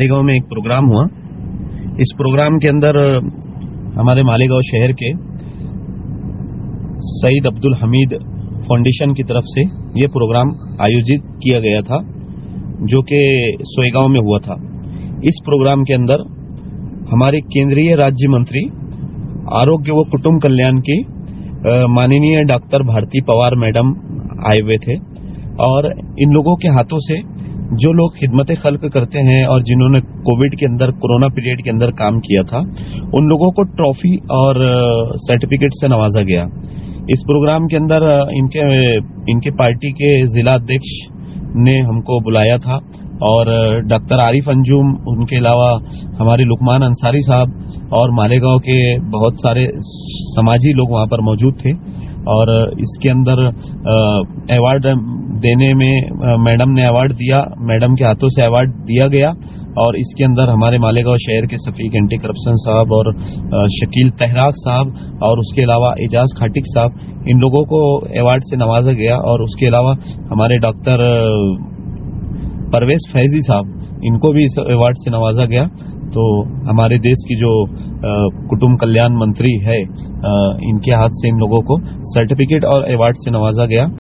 मालेगांव में एक प्रोग्राम हुआ। इस प्रोग्राम के अंदर, हमारे मालेगांव शहर के सईद अब्दुल हमीद फाउंडेशन की तरफ़ से ये प्रोग्राम आयोजित किया गया था, जो कि सोएगांव में हुआ था। इस प्रोग्राम के अंदर, हमारे केंद्रीय राज्य मंत्री, आरोग्य व कुटुंब कल्याण की माननीय डॉक्टर भारती पवार मैडम आए हुए थे और इन लोगों के हाथों से जो लोग खिदमत खल्क करते हैं और जिन्होंने कोविड के अंदर, कोरोना पीरियड के अंदर काम किया था, उन लोगों को ट्रॉफी और सर्टिफिकेट से नवाजा गया। इस प्रोग्राम के अंदर इनके इनके पार्टी के जिला अध्यक्ष ने हमको बुलाया था और डॉक्टर आरिफ अंजुम, उनके अलावा हमारे लुकमान अंसारी साहब और मालेगांव के बहुत सारे समाजी लोग वहाँ पर मौजूद थे। और इसके अंदर अवार्ड देने में मैडम ने अवार्ड दिया मैडम के हाथों से अवार्ड दिया गया और इसके अंदर हमारे मालेगांव शहर के सफीक एंटी करप्शन साहब और शकील तहराक साहब और उसके अलावा एजाज खाटिक साहब, इन लोगों को अवार्ड से नवाजा गया और उसके अलावा हमारे डॉक्टर परवेज फैजी साहब, इनको भी इस अवार्ड से नवाजा गया। तो हमारे देश की जो कुटुंब कल्याण मंत्री है इनके हाथ से इन लोगों को सर्टिफिकेट और अवार्ड से नवाजा गया।